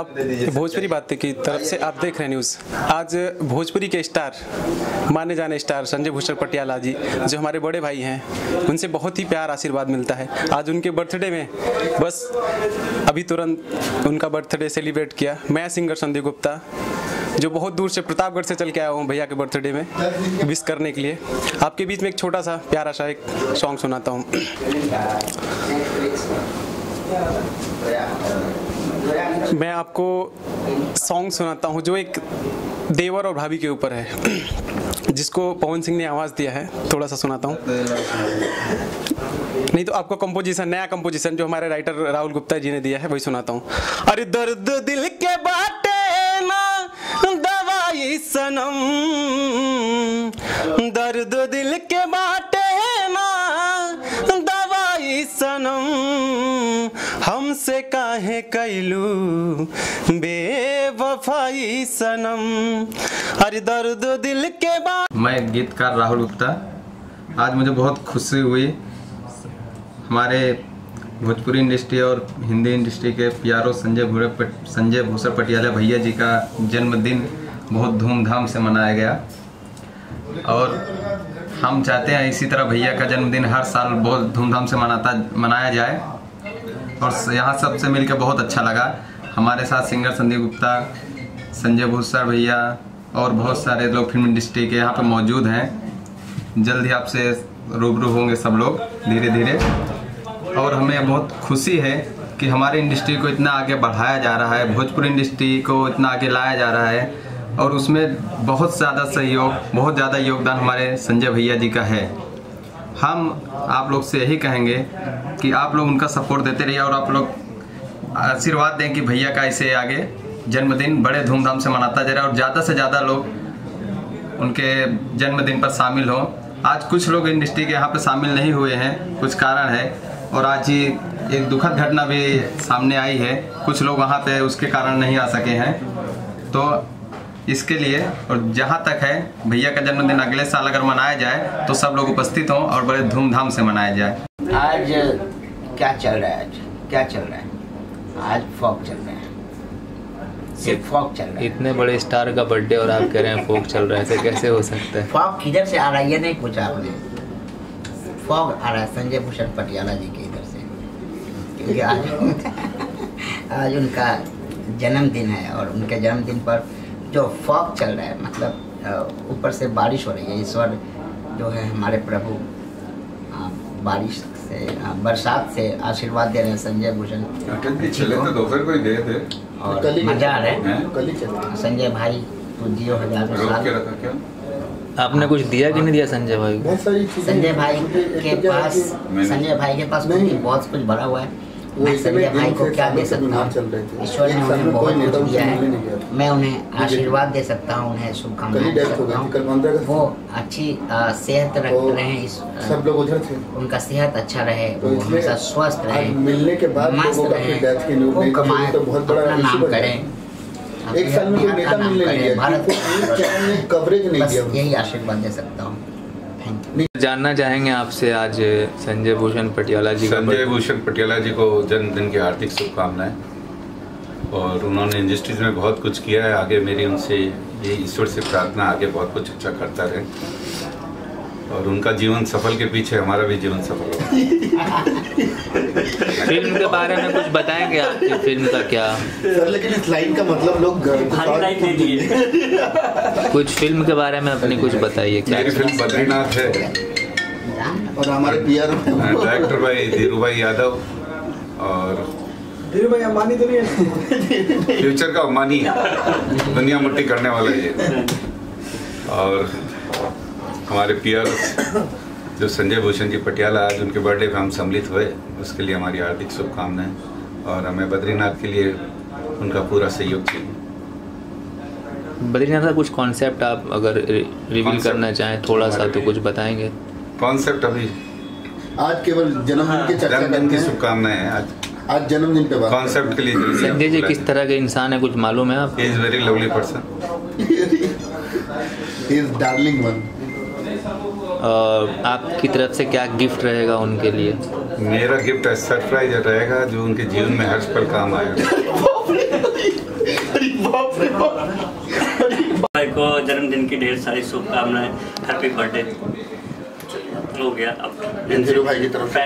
आप भोजपुरी बातें की तरफ़ से आप देख रहे हैं न्यूज़ आज भोजपुरी के स्टार माने जाने स्टार संजय भूषण पटियाला जी जो हमारे बड़े भाई हैं उनसे बहुत ही प्यार आशीर्वाद मिलता है। आज उनके बर्थडे में बस अभी तुरंत उनका बर्थडे सेलिब्रेट किया। मैं सिंगर संदीप गुप्ता जो बहुत दूर से प्रतापगढ़ से चल के आया हूँ भैया के बर्थडे में विश करने के लिए। आपके बीच में एक छोटा सा प्यारा सा एक सॉन्ग सुनाता हूँ। मैं आपको सॉन्ग सुनाता हूँ, जो एक देवर और भाभी के ऊपर है। जिसको पवन सिंह ने आवाज़ दिया है, थोड़ा सा सुनाता हूँ। नहीं तो आपको कंपोजिशन नया कंपोजिशन जो हमारे राइटर राहुल गुप्ता जी ने दिया है, वही सुनाता हूँ। अरे दर्द दिल के बाटे ना, दवाई सनम। दर्द दिल के बाटे हमसे काहे कैलू? बेवफाई सनम। अरे दर्द दिल के बा मैं गीतकार राहुल गुप्ता। आज मुझे बहुत खुशी हुई। हमारे भोजपुरी इंडस्ट्री और हिंदी इंडस्ट्री के प्यारो संजय भूरे संजय भूषण पटियाला भैया जी का जन्मदिन बहुत धूमधाम से मनाया गया। और हम चाहते हैं इसी तरह भैया का जन्मदिन हर साल बहुत धूमधाम से मनाता मनाया जाए। और यहाँ सबसे मिलकर बहुत अच्छा लगा। हमारे साथ सिंगर संदीप गुप्ता, संजय भूषण भैया और बहुत सारे लोग फ़िल्म इंडस्ट्री के यहाँ पर मौजूद हैं। जल्द ही आपसे रूबरू होंगे सब लोग धीरे धीरे और हमें बहुत खुशी है कि हमारे इंडस्ट्री को इतना आगे बढ़ाया जा रहा है। भोजपुर इंडस्ट्री को इतना आगे लाया जा रहा है। और उसमें बहुत ज़्यादा सहयोग, बहुत ज़्यादा योगदान हमारे संजय भैया जी का है। हम आप लोग से यही कहेंगे कि आप लोग उनका सपोर्ट देते रहिए और आप लोग आशीर्वाद दें कि भैया का ऐसे आगे जन्मदिन बड़े धूमधाम से मनाता जा रहा है और ज़्यादा से ज़्यादा लोग उनके जन्मदिन पर शामिल हों। आज कुछ लोग इंडस्ट्री के यहाँ पर शामिल नहीं हुए हैं, कुछ कारण है और आज ही एक दुखद घटना भी सामने आई है। कुछ लोग वहाँ पे उसके कारण नहीं आ सके हैं। तो इसके लिए और जहाँ तक है भैया का जन्मदिन अगले साल अगर मनाया जाए तो सब लोग उपस्थित हों और बड़े धूमधाम से मनाया जाए। आज क्या चल रहा है आज? क्या चल रहा है? आज फॉक चल रहा है। सिर्फ़ फॉक चल रहा है। इतने बड़े स्टार का बर्थडे और आप कह रहे हैं फोक चल रहा है ऐसे कैसे हो सकता है? फॉक किधर से आ रहा है ये नहीं पूछा आपने। फॉग आ रहा है संजय भूषण पटियाला जी के इधर से। क्योंकि आज आज उनका जन्मदिन है और उनके जन्मदिन पर जो फॉग चल रहा है मतलब ऊपर से बारिश हो रही है ईश्वर जो है हमारे प्रभु बारिश से बरसात से आशीर्वाद दे रहे हैं संजय भूषण तो दोपहर को ही गए थे और कल ही मज़ा आ रहा है। हैं? संजय भाई तो जियो हज़ार आपने कुछ दिया कि नहीं दिया संजय भाई संजय भाई के पास संजय भाई के पास बहुत कुछ भरा हुआ है। मैं इतने भाई को क्या दे सालों सकता रहे हूँ ईश्वर ने उन्हें बहुत कुछ दिया है। मैं उन्हें आशीर्वाद दे सकता हूँ उन्हें शुभकामनाएँ दे सकता हूँ वो अच्छी सेहत रख तो रहे हैं इस सब लोग उधर थे। उनका सेहत अच्छा रहे तो वो हमेशा स्वस्थ रहे मिलने के बाद मस्त रहे वो कमाए तो अपना नाम करें। एक साल में नेता मिलने भारत कवरेज नहीं किया यही आशीर्वाद दे सकता हूँ। जानना चाहेंगे आपसे आज संजय भूषण पटियाला जी संजय भूषण पटियाला जी को जन्मदिन की हार्दिक शुभकामनाएँ। और उन्होंने इंडस्ट्रीज़ में बहुत कुछ किया है। आगे मेरी उनसे ये ईश्वर से प्रार्थना आगे बहुत कुछ अच्छा करता रहे। और उनका जीवन सफल के पीछे हमारा भी जीवन सफल हो फ़िल्म के बारे में कुछ बताएँगे आपकी फ़िल्म का क्या? सर लेकिन इस लाइन का मतलब लोग कुछ फ़िल्म के बारे में अपनी कुछ बताइए क्या मेरी फ़िल्म बद्रीनाथ है। और हमारे पीआर डायरेक्टर भाई धीरू भाई यादव और धीरू भाई अंबानी तो नहीं है। फ्यूचर का अम्बानी दुनिया मुट्ठी करने वाला ये। और हमारे पियर जो संजय भूषण जी पटियाला आज उनके बर्थडे पे हम सम्मिलित हुए उसके लिए हमारी हार्दिक शुभकामनाएँ और हमें बद्रीनाथ के लिए उनका पूरा सहयोग चाहिए। बद्रीनाथ का कुछ कॉन्सेप्ट आप अगर रिवील करना चाहें थोड़ा सा तो कुछ बताएँगे। कॉन्सेप्ट अभी आज केवल जन्मदिन की जन्मदिन की शुभकामनाएँ हैं आज। आज जन्मदिन पे बात कॉन्सेप्ट के लिए संजय जी किस तरह के इंसान है कुछ मालूम है आप? Is very lovely person is darling one आपकी तरफ़ से क्या गिफ्ट रहेगा उनके लिए? मेरा गिफ्ट सरप्राइज़ रहेगा जो उनके जीवन में हर्ष पर काम आएगा को जन्मदिन की ढेर सारी शुभकामनाएँ हैप्पी बर्थडे। हो गया अब। भाई की तरफ़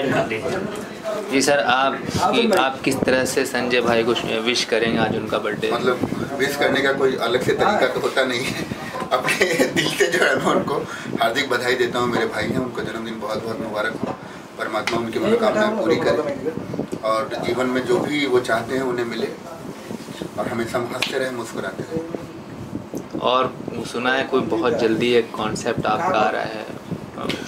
जी सर आप की, आप किस तरह से संजय भाई को विश करेंगे आज उनका बर्थडे? मतलब विश करने का कोई अलग से तरीका तो होता नहीं है। अपने दिल से जो है मैं उनको हार्दिक बधाई देता हूँ मेरे भाई हैं। उनको जन्मदिन बहुत बहुत मुबारक हो। परमात्मा उनकी मनोकामनाएँ पूरी करे। और जीवन में जो भी वो चाहते हैं उन्हें मिले। और हमेशा हम हँसते रहे मुस्कुराते रहे। और सुना है कोई बहुत जल्दी एक कॉन्सेप्ट आपका आ रहा है हाँ।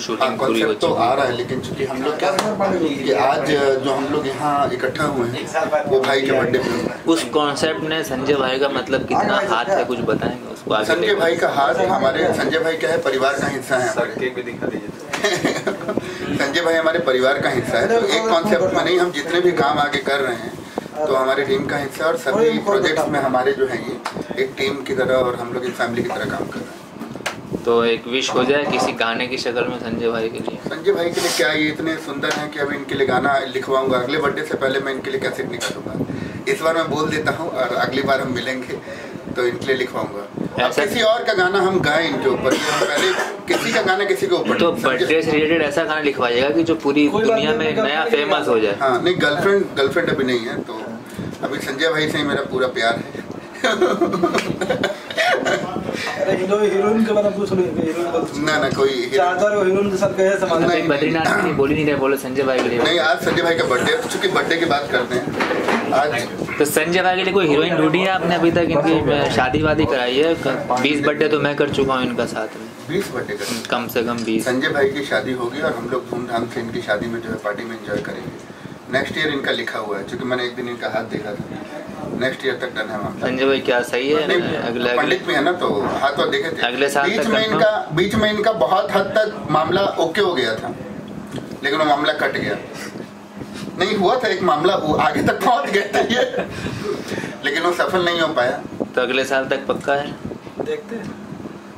शूटिंग पूरी हो तो चुकी आ रहा है लेकिन चूँकि हम लोग क्या कि आज जो हम लोग यहाँ इकट्ठा हुए हैं वो भाई के बर्थडे पे। उस कॉन्सेप्ट ने संजय भाई का मतलब कितना हाथ है कुछ बताएँगे उसको संजय भाई का हाथ हमारे संजय भाई क्या है परिवार का हिस्सा है हमारे। केक भी दिखा दीजिए संजय भाई हमारे परिवार का हिस्सा है तो एक कॉन्सेप्ट में नहीं हम जितने भी काम आगे कर रहे हैं तो हमारे टीम का हिस्सा और सभी प्रोजेक्ट्स में हमारे जो है ये एक टीम की तरह और हम लोग एक फैमिली की तरह काम कर रहे हैं। तो एक विश हो जाए किसी गाने की शक्ल में संजय भाई के लिए। संजय भाई के लिए क्या ये इतने सुंदर हैं कि अभी इनके लिए गाना लिखवाऊँगा? अगले बर्थडे से पहले मैं इनके लिए कैसेट निकालूँगा? इस बार मैं बोल देता हूँ और अगली बार हम मिलेंगे तो इनके लिए लिखवाऊँगा। किसी और का गाना हम गाएँ इनके ऊपर पहले किसी का गाना किसी के ऊपर तो बर्थडे से रिलेटेड ऐसा गाना लिखवाइएगा कि जो पूरी दुनिया में नया फ़ेमस हो जाए। हाँ नहीं गर्लफ्रेंड गर्लफ्रेंड अभी नहीं है तो अभी संजय भाई से ही मेरा पूरा प्यार है। अरे हीरो हीरोइन के बारे में पूछ लो हीरोइन का ना ना कोई चार चार हीरोइन के साथ गए समाज नहीं, बद्रीनाथ के बोल ही नहीं रहे बोले संजय भाई के लिए। नहीं आज संजय भाई का बर्थडे है चूँकि बर्थडे की बात करते हैं। आज तो संजय भाई के लिए कोई हीरोइन ढूंढी है आपने अभी तक? इनकी शादी वादी कराई है। बीस बर्थडे तो मैं कर चुका हूँ इनका साथ में। बीस बर्थडे का कम से कम बीस। संजय भाई की शादी होगी और हम लोग धूमधाम से इनकी शादी में जो है पार्टी में एंजॉय करेंगे। नेक्स्ट ईयर इनका लिखा हुआ है क्योंकि मैंने एक दिन इनका हाथ देखा था। नेक्स्ट ईयर तक डन है संजय भाई क्या सही है? अगले पंडित भी है ना तो हाथ वाथ देखे थे। अगले साल बीच में इनका बीच में इनका बहुत हद तक मामला ओके हो गया था। लेकिन वो मामला कट गया। नहीं हुआ था एक मामला वो आगे तक पहुँच गया था ये। लेकिन वो सफल नहीं हो पाया। तो अगले साल तक पक्का है? देखते हैं।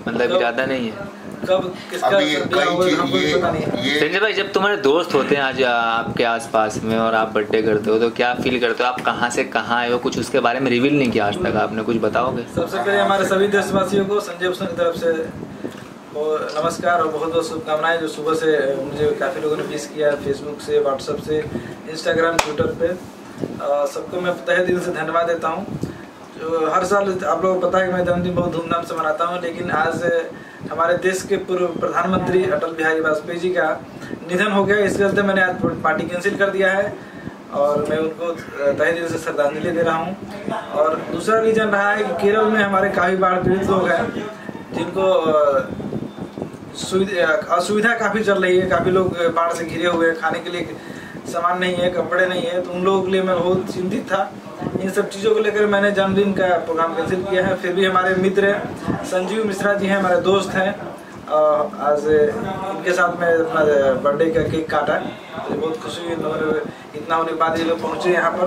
मतलब इरादा नहीं है? कब किसका अभी कई चीज़ ये पता नहीं है? ये संजय भाई जब तुम्हारे दोस्त होते हैं आज आपके आसपास में और आप बर्थडे करते हो तो क्या फील करते हो? आप कहाँ से कहाँ आए हो? कुछ उसके बारे में रिवील नहीं किया आज तक आपने? कुछ बताओगे? सबसे पहले हमारे सभी देशवासियों को संजय भूषण की तरफ़ से नमस्कार और बहुत बहुत शुभकामनाएँ जो सुबह से मुझे काफ़ी लोगों ने विश किया फेसबुक से व्हाट्सएप से इंस्टाग्राम ट्विटर पे। सबको मैं तहे दिल से धन्यवाद देता हूँ। जो हर साल आप लोगों को पता है कि मैं जन्मदिन बहुत धूमधाम से मनाता हूँ लेकिन आज हमारे देश के पूर्व प्रधानमंत्री अटल बिहारी वाजपेयी जी का निधन हो गया। इस चलते मैंने आज पार्टी कैंसिल कर दिया है और मैं उनको तहे दिल से श्रद्धांजलि दे रहा हूँ। और दूसरा रीजन रहा है कि केरल में हमारे काफ़ी बाढ़ पीड़ित लोग हैं, जिनको असुविधा काफ़ी चल रही है। काफ़ी लोग बाढ़ से घिरे हुए हैं, खाने के लिए सामान नहीं है, कपड़े नहीं है। तो उन लोगों के लिए मैं बहुत चिंतित था। इन सब चीज़ों को लेकर मैंने जन्मदिन का प्रोग्राम कैंसिल किया है। फिर भी हमारे मित्र संजीव मिश्रा जी हैं, हमारे दोस्त हैं। आज इनके साथ मैं अपना बर्थडे का केक काटा। मुझे बहुत खुशी हुई ने इतना होने के बाद ये लोग पहुँचे यहाँ पर।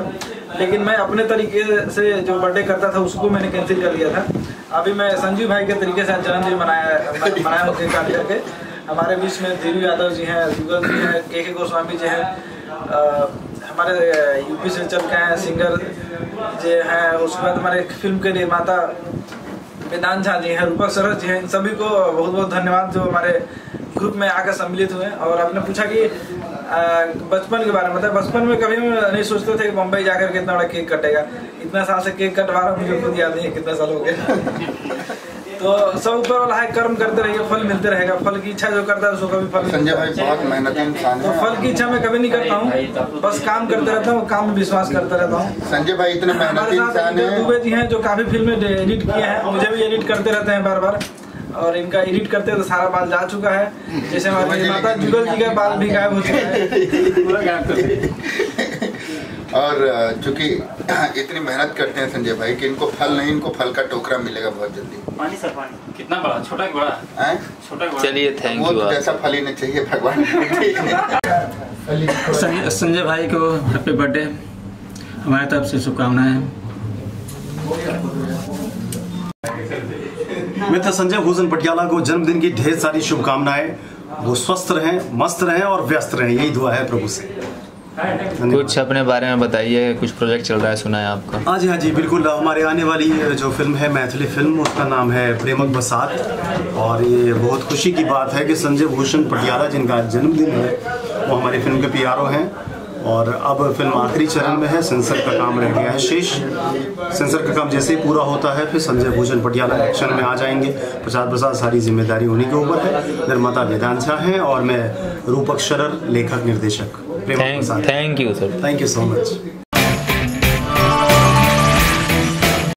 लेकिन मैं अपने तरीके से जो बर्थडे करता था, उसको मैंने कैंसिल कर लिया था। अभी मैं संजीव भाई के तरीके से जन्मदिन मनाया मनाया हूँ केक काट करके। हमारे बीच में धीरू यादव जी हैं जुगल जी हैं, के के गोस्वामी जी हैं। हमारे यूपी से चल के हैं सिंगर जो हैं, उसके बाद हमारे फ़िल्म के निर्माता वेदांत झा जी हैं, रूपक सरस जी हैं, इन सभी को बहुत बहुत धन्यवाद जो हमारे ग्रुप में आकर सम्मिलित हुए और आपने पूछा कि बचपन के बारे में मतलब बचपन में कभी नहीं सोचते थे कि मुंबई जाकर कितना बड़ा केक कटेगा। इतना साल से केक कटवा रहा मुझे खुद याद नहीं है कितना साल हो गया तो सब ऊपर वाला है कर्म करते रहिए फल मिलते रहेगा। फल की इच्छा जो करता है उसको कभी फल संजय भाई बहुत मेहनती इंसान तो फल की इच्छा मैं कभी नहीं करता हूँ। बस काम करते रहता हूँ काम में विश्वास करता रहता हूँ। संजय भाई इतने मेहनती इंसान दुबे जी हैं जो काफ़ी फ़िल्में एडिट किए हैं मुझे भी एडिट करते रहते हैं बार बार। और इनका एडिट करते तो सारा बाल जा चुका है। जैसे हमारे निर्माता जुगल जी का बाल भी गायब हो चुका है। और चूँकि इतनी मेहनत करते हैं संजय भाई कि इनको फल नहीं इनको फल का टोकरा मिलेगा बहुत जल्दी। पानी सर पानी। कितना बड़ा? छोटा बड़ा? हैं? छोटा चलिए थैंक वो यू तो जैसा फल ही नहीं चाहिए भगवान संजय संजय भाई को हैप्पी बर्थडे हमारे तरफ़ से शुभकामनाएँ। मित्र संजय भूषण पटियाला को जन्मदिन की ढेर सारी शुभकामनाएँ। वो स्वस्थ रहें मस्त रहें और व्यस्त रहें यही दुआ है प्रभु से। कुछ अपने बारे में बताइए कुछ प्रोजेक्ट चल रहा है सुना है आपका? हाँ जी हाँ जी बिल्कुल हमारे आने वाली जो फ़िल्म है मैथिली फ़िल्म उसका नाम है प्रेमक बसात। और ये बहुत खुशी की बात है कि संजय भूषण पटियाला जिनका जन्मदिन है वो हमारी फ़िल्म के पी हैं। और अब फ़िल्म आखिरी चरण में है सेंसर का काम रह गया है शेष। सेंसर का काम जैसे ही पूरा होता है फिर संजय भूषण पटियाला एक्शन में आ जाएँगे। प्रसाद प्रसाद सारी ज़िम्मेदारी उन्हीं के ऊपर है। निर्माता वेदांत झा हैं और मैं रूपक शरर लेखक निर्देशक thank you sir thank you so much